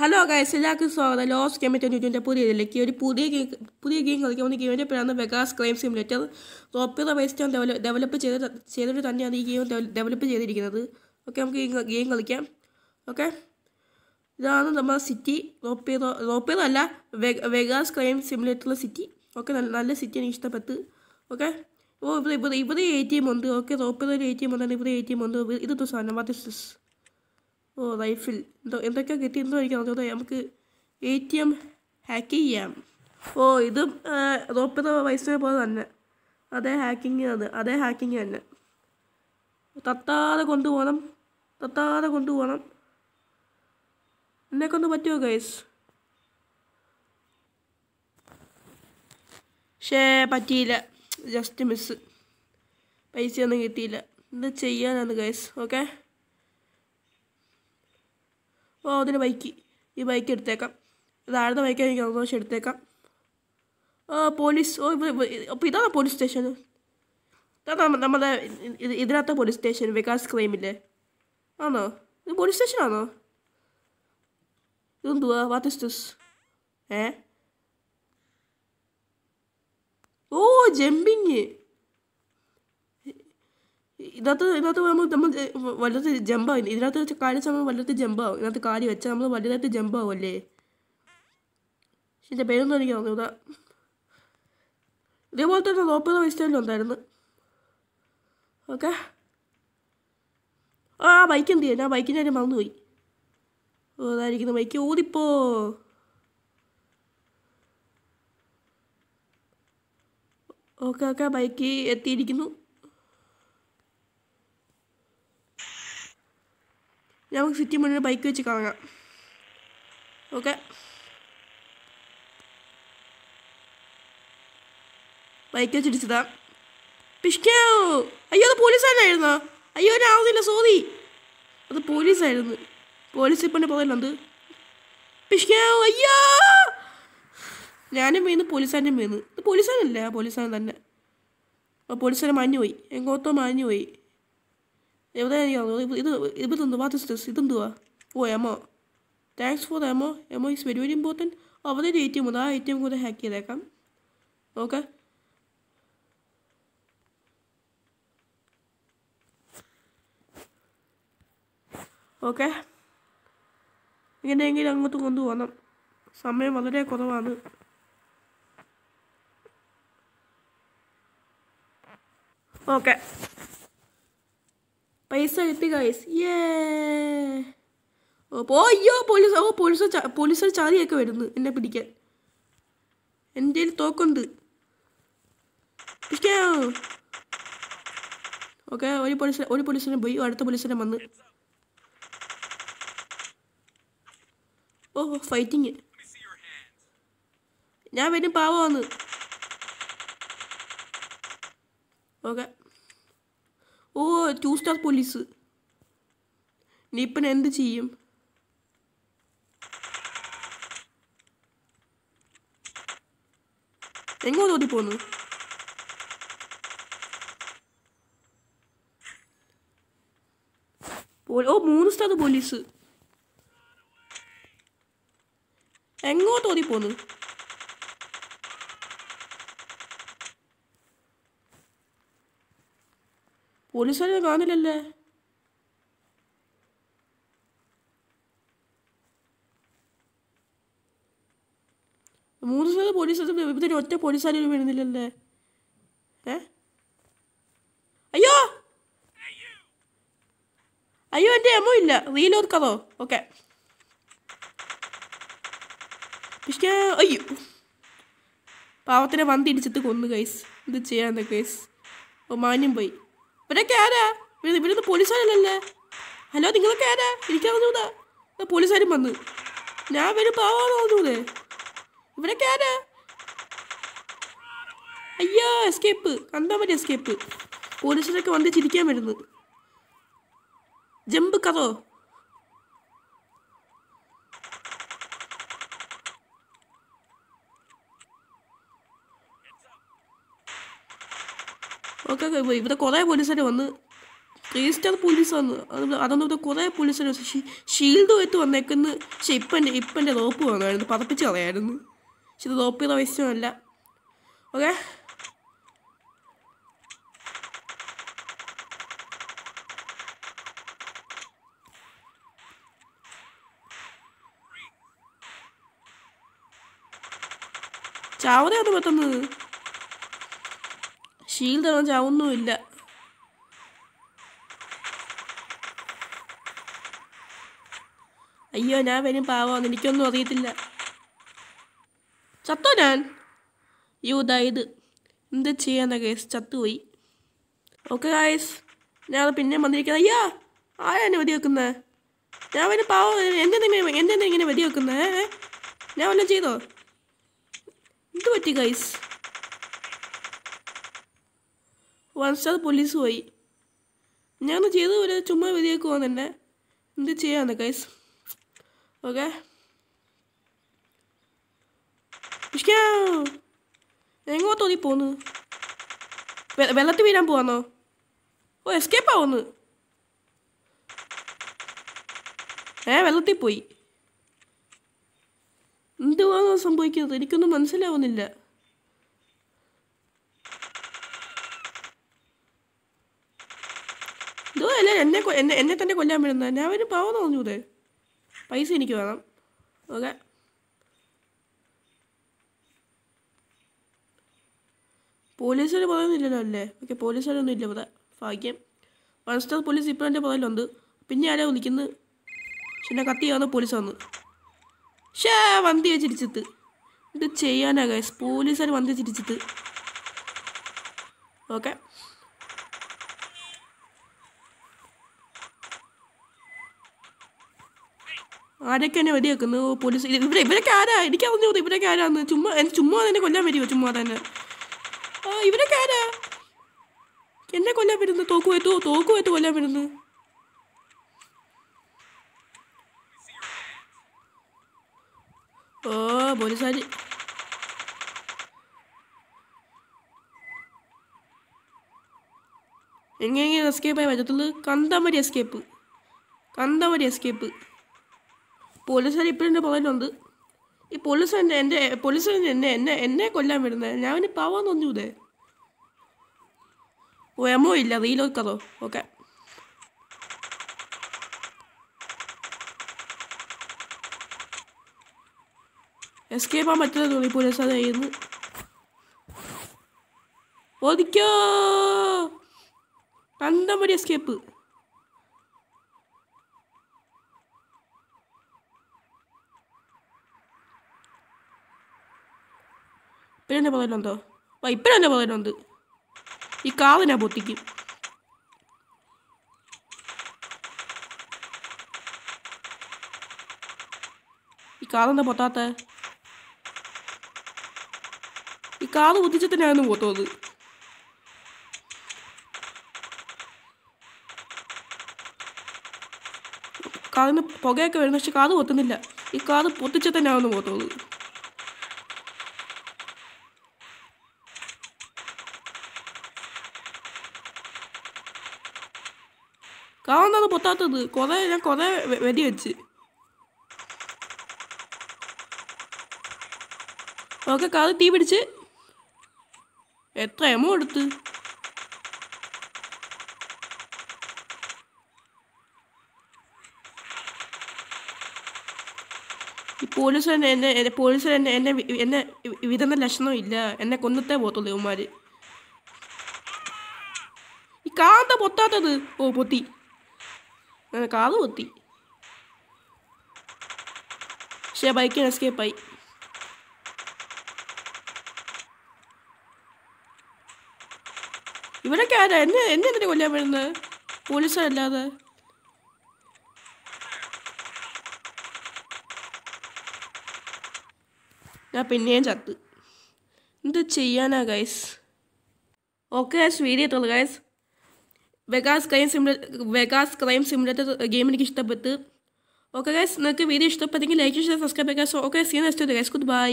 Hello guys എല്ലാവർക്കും സ്വാഗതം. Loss game തൊണ്ണൂറ്റിന്റെ പുതിയ ഇതിലേക്ക് ഒരു പുതിയ ഗെയിം പുതിയ ഗെയിം കളിക്കാൻ വന്ന ഗെയിമിന്റെ പേരാണ് വെഗാസ് ക്രൈം സിമുലേറ്റർ റോപ്പിയുടെ വേസ്റ്റ് ഡെവലപ്പ് ഡെവലപ്പ് ചെയ്ത് ചെയ്തിട്ട് തന്നെയാണ് ഈ ഗെയിം ഡെവലപ്പ് ചെയ്തിരിക്കുന്നത്. ഓക്കെ നമുക്ക് ഗെയിം കളിക്കാം. ഓക്കെ ഇതാണ് നമ്മുടെ city rope hero rope hero അല്ല വെഗാസ് ക്രൈം സിമുലേറ്ററിലെ സിറ്റി ഓക്കെ നല്ല നല്ല സിറ്റി എനിക്ക് ഇഷ്ടപ്പെട്ട്. ഓക്കെ ഓ ഇവിടെ ഇവിടെ ഇവിടെ എ ടി എം ഉണ്ട്. ഓക്കെ റോപ്പിയറോ ഒരു എ ടി എം ഉണ്ട് ഇവിടെ എ ടി എം ഉണ്ട്. ഇത് സാധനം വാട്ട് ഇസ് ഓ ലൈഫിൽ. എന്തോ എന്തൊക്കെ കിട്ടി എനിക്ക് അതോ നമുക്ക് എ ടി എം ഹാക്ക് ചെയ്യാം. ഓ ഇതും റോപ്പിത വയസ്സിനെ പോലെ തന്നെ. അതേ ഹാക്കിങ് അത് അതേ ഹാക്കിങ് തന്നെ. തത്താതെ കൊണ്ടുപോകണം. തത്താതെ കൊണ്ടുപോകണം. എന്നെക്കൊണ്ട് പറ്റുമോ ഗൈസ്? പക്ഷേ പറ്റിയില്ല. ജസ്റ്റ് മിസ് പൈസയൊന്നും കിട്ടിയില്ല. എന്ത് ചെയ്യാനാണ് ഗൈസ്? ഓക്കെ? ഓ അതിന് ബൈക്ക് ഈ ബൈക്ക് എടുത്തേക്കാം. താഴ്ന്ന ബൈക്ക് എനിക്ക് സന്തോഷം എടുത്തേക്കാം. ആ പോലീസ് ഓ അപ്പോൾ ഇതാണ് പോലീസ് സ്റ്റേഷൻ? ഇതാണ് നമ്മുടെ ഇതിനകത്ത പോലീസ് സ്റ്റേഷൻ വികാസ് ക്രൈമില്ലേ ആണോ? ഇത് പോലീസ് സ്റ്റേഷൻ ആണോ? ഇതെന്തുവാ? വാട്ട് ഇസ് ഏ? ഓ ജമ്പിങ്. ഇതിനകത്ത് ഇതിനകത്ത് നമ്മൾ നമ്മൾ വലുത് ജമ്പാവും. ഇതിനകത്ത് വെച്ച് കാര്യം നമ്മൾ വലുത് ജമ്പാവും. ഇതിനകത്ത് കാര്യം വെച്ചാൽ നമ്മൾ വലുതായിട്ട് ജമ്പാവും അല്ലേ എന്റെ പേരൊന്നും എനിക്ക് അറിഞ്ഞൂടാ ഇതേപോലെ തന്നെ നോപ്പത് വയസ്സിലുണ്ടായിരുന്നു ഓക്കെ. ആ ബൈക്ക് എന്ത് ചെയ്യാൻ ആ ബൈക്കിന്റെ കാര്യം മറന്നുപോയി ഓ അതായിരിക്കുന്നു ബൈക്ക്. ഓടിപ്പോ ഓക്കെ ഓക്കെ ബൈക്ക് എത്തിയിരിക്കുന്നു. നമുക്ക് സിറ്റി മുന്നിൽ ബൈക്ക് വെച്ച് കറങ്ങാം. ഓക്കെ? ബൈക്ക് വെച്ച് ഇടിച്ചതാ. പിഷ്കോ അയ്യോ അത് പോലീസുകാരനായിരുന്നോ? അയ്യോ ഞാൻ ആവുന്നില്ല സോറി. അത് പോലീസായിരുന്നു. പോലീസ് ഇപ്പം പുറകിലുണ്ട് പിഷ്കോ അയ്യോ! ഞാനും വീണ് പോലീസുകാരനും വീണ്. ഇത് പോലീസുകാരനല്ലേ? ആ പോലീസുകാരൻ തന്നെ. ആ പോലീസുകാരൻ മാഞ്ഞു പോയി എങ്ങോട്ടോ പോയി ഇത് ഇതെന്തു വാട്ട് ഇസ് ദിസ് ഇതെന്തുവാ ഓ ammo thanks for ammo ammo is very very important അവിടെ ഒരു എ ടി എം ഉണ്ട് ആ എ ടി എം കൂടെ ഹാക്ക് ചെയ്തേക്കാം ഓക്കെ ഓക്കെ ഇങ്ങനെയെങ്കിലും അങ്ങോട്ട് കൊണ്ടുപോകണം. സമയം വളരെ കുറവാണ്. ഓക്കെ. പൈസ കിട്ടി ഗൈസ് ഏ ഓ അയ്യോ പോലീസ് ഓ പോലീസ് പോലീസ് ചാതിയൊക്കെ വരുന്നു എന്നെ പിടിക്കാൻ. എന്റെ തോക്കുണ്ട്. ഓക്കെ ഒരു പോലീസ് ഒരു പോലീസിനെ പോയി. അടുത്ത പോലീസിനെ വന്ന്. ഓ ഫൈറ്റിങ് ഞാൻ വരും പാവമാണ് ഓക്കെ. ഓ ടു സ്റ്റാർ പോലീസ് നീ ഇപ്പം എന്ത് ചെയ്യും? എങ്ങോട്ട് ഓടി പോന്നു. ഓ മൂന്ന് സ്റ്റാർ പോലീസ് എങ്ങോട്ട് ഓടി പോലീസുകാരെ കാണില്ലല്ലേ മൂന്ന് ദിവസം പോലീസ് ഇവിടെ ഒറ്റ പോലീസുകാരും വരുന്നില്ലല്ലേ? ഏ? അയ്യോ! അയ്യോ എന്റെ എമോ ഇല്ല. റീലോർക്കതോ ഓക്കെ അയ്യോ. പാവത്തിനെ വന്തി ഇടിച്ചിട്ട് കൊന്നു കൈസ് ഇത് ചെയ്യാന്ന് കൈസ് ഓ മാന്യം പോയി. ഇവരൊക്കെ ആരാ ഇവർ ഇവരൊന്നും പോലീസുകാരല്ലേ ഹലോ നിങ്ങളൊക്കെ ആരാ എനിക്കറിഞ്ഞൂടാ പോലീസുകാരും വന്ന്. ഞാൻ വരും പാവാന്ന് തോന്നൂലേ ഇവരൊക്കെ ആരാ അയ്യോ എസ്കേപ്പ്. കണ്ടാ മതി എസ്കേപ്പ്. പോലീസിനൊക്കെ വന്ന് ചിരിക്കാൻ വരുന്നത്. ജമ്പ് കഥോ? ഓക്കെ ഇവിടെ കുറേ പോലീസുകാർ വന്ന് ത്രീ സ്റ്റാർ പോലീസ് അത് അതൊന്നും ഇവിടെ കുറേ പോലീസുകാർ പോലീസിന് ഷീൽഡ് വെച്ച് വന്നേക്കുന്ന. പക്ഷെ ഇപ്പം എന്റെ ഇപ്പം എന്റെ റോപ്പ് വന്നായിരുന്നു. പതപ്പിച്ച് കളയായിരുന്നു. പക്ഷെ ഇത് ചെയ്ത വയസ്സല്ല ഓക്കെ? ചാവറയാണ് പെട്ടെന്ന്. ഷീൽഡ് ആണ് ചാവുന്നുമില്ല അയ്യോ ഞാൻ വരും പാവാന്ന് എനിക്കൊന്നും അറിയത്തില്ല. ചത്തോ ഞാൻ? യോ എന്താ ചെയ്യാന്ന കേസ് ചത്തുപോയി. ഓക്കെ ഗായസ് ഞാൻ പിന്നെ വന്നിരിക്കുന്നത് അയ്യാ ആരാ എന്നെ വെടി വെക്കുന്നത് ഞാൻ വരും പാവം. എന്തെന്തെങ്കിലും എന്റെ ഇങ്ങനെ വെടി വെക്കുന്നത് ഞാൻ വല്ലതും ചെയ്തോ? എന്ത് പറ്റി ഗൈസ് വൺ പോലീസ് പോയി ഞാൻ ചെയ്തു ഒരു ചുമ്മാ വെതിയൊക്കെ പോകുന്നുണ്ട് എന്ത് ചെയ്യാന്ന് ഗൈസ് ഓക്കെ എങ്ങോട്ടോ നീ പോന്ന്? വെള്ളത്തിൽ വീഴാൻ പോവാന്നോ? ഓ എസ്കേപ്പ് ആവുന്നു. ഏ വെള്ളത്തിൽ പോയി. എന്തുവാണോ സംഭവിക്കുന്നത്? എനിക്കൊന്നും മനസ്സിലാവുന്നില്ല. ഇതോ അല്ലേ എന്നെ എന്നെ എന്നെ തന്നെ കൊല്ലാൻ വരുന്നത് ഞാൻ ഒരു പാവം തോന്നൂടെ പൈസ എനിക്ക് വേണം. ഓക്കെ. പോലീസുകാർ പറയുന്നില്ലല്ലോ അല്ലേ? ഓക്കെ പോലീസുകാരൊന്നും ഇല്ല ഇവിടെ. ഭാഗ്യം. വൺ സ്റ്റാർ പോലീസ് ഇപ്പോൾ എന്റെ പുറകിലുണ്ട്. പിന്നെ ആരാ വിളിക്കുന്നത് പക്ഷെ കത്തി കാണുന്ന പോലീസ് വന്നു ഷേ വന്തി വെച്ചിരിച്ചിട്ട് ഇത് ചെയ്യാനാ ഗൈസ് പോലീസുകാർ വന്തി വെച്ചിരിച്ചിട്ട് ഓക്കെ. ആരൊക്കെ എന്നെ വെടി പോലീസ്. ഇവരെ ഇവരൊക്കെ ആരാ? എനിക്ക് അറിഞ്ഞു ഇവരൊക്കെ ആരാന്ന്? ചുമ്മാ ചുമ്മാ തന്നെ കൊല്ലാൻ വരുമോ ചുമ്മാ തന്നെ. ആ ഇവരൊക്കെ ആരാ? എന്നെ കൊല്ലാൻ വരുന്നു. തോക്ക് വയ്ത്തു കൊല്ലാൻ വരുന്നു. ഓ പോലീസുകാർ എങ്ങനെ എസ്കേപ്പായി പറ്റത്തുള്ളൂ കന്തമരി എസ്കേപ്പ് കന്തമരി എസ്കേപ്പ് പോലീസുകാർ ഇപ്പോഴും എന്റെ പുറകിലുണ്ട് ഈ പോലീസ് എന്റെ എന്റെ പോലീസ് എന്നെ എന്നെ എന്നെ കൊല്ലാൻ വരുന്നത് ഞാൻ അവന് പാവാൻ തോന്നിയൂതേ എമോ ഇല്ല റീലോക്കതോ ഓക്കെ. എസ്കേപ്പ് ആ പറ്റുന്ന തോന്നി പോലീസ് അത് ചെയ്യുന്നു ഓദിക്കോ കണ്ടമൊരു എസ്കേപ്പ് ഇപ്പഴെന്നെ പറയുന്നുണ്ടോ ആ ഇപ്പഴെന്നെ പറയുന്നുണ്ട് ഈ കാവിനെ പൊത്തിക്കും. ഈ കാതെന്താ പൊത്താത്ത? ഈ കാത് പൊത്തിച്ചിട്ട് ഞാനൊന്നും പൊത്തോത്. കാതിന് പുകയൊക്കെ വരുന്നു പക്ഷെ കാത് പൊത്തുന്നില്ല. ഈ കാത് പൊത്തിച്ചിട്ട് ഞാനൊന്നും പോത്തോത്. കാവെന്താണ് പൊത്താത്തത്. കുറെ ഞാൻ കുറെ വെടി വെച്ച്. ഓക്കെ കാത് തീ പിടിച്ച്. എത്ര എമോ എടുത്ത്? ഈ പോലീസ് എന്നെ എന്നെ പോലീസ് എന്നെ എന്നെ എന്നെ വിതന്ന ലക്ഷണം ഇല്ല. എന്നെ കൊന്നത്തേ പോത്തുള്ളൂ ഇവന്മാര്. ഈ കാന്ത പൊത്താത്തത്. ഓ പൊത്തി. കാത് കുത്തി പക്ഷേ ബൈക്കിന് എസ്കേപ്പായി ഇവരൊക്കെ ആരാ എന്നെ എന്നെ എന്തിനു കൊല്ലാൻ വരുന്നത് പോലീസല്ലാതെ ഞാൻ പിന്നെയും ചത്ത് എന്ത് ചെയ്യാനാ ഗൈസ് ഓക്കെ ഗൈസ് വീഡിയോ എത്തുള്ളൂ guys Vegas crime simulator Vegas crime simulator game എനിക്ക് ഇഷ്ടപ്പെട്ടു. ഓക്കെ ഗൈസ് നിങ്ങൾക്ക് വീഡിയോ ഇഷ്ടപ്പെട്ടെങ്കിൽ ലൈക്ക് ഷെയർ സബ്സ്ക്രൈബ് ചെയ്യുക so okay seen next guys good bye